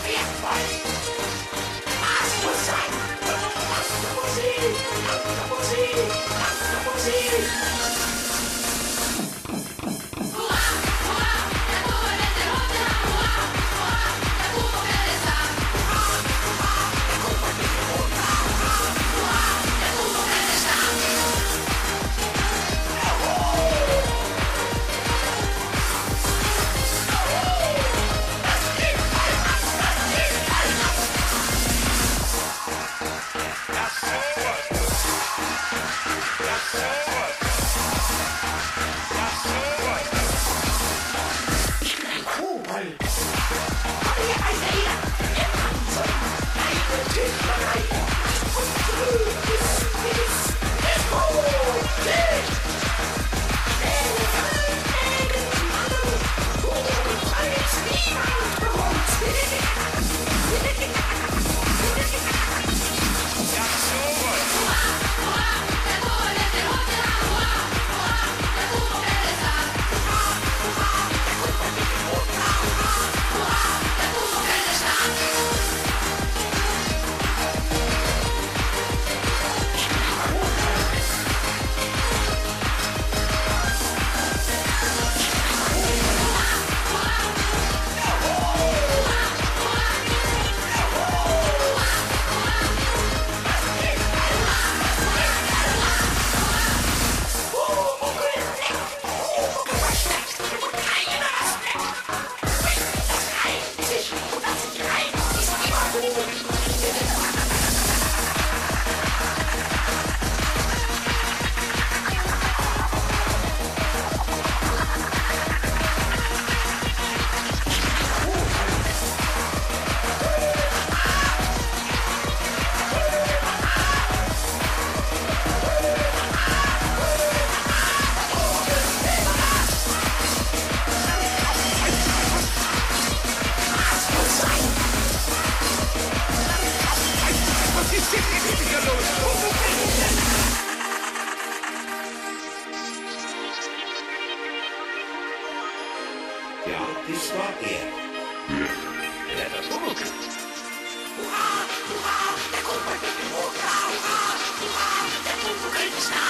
Soviet fight! This det here. det. Hurra, hurra,